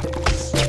Thanks.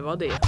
Det var det.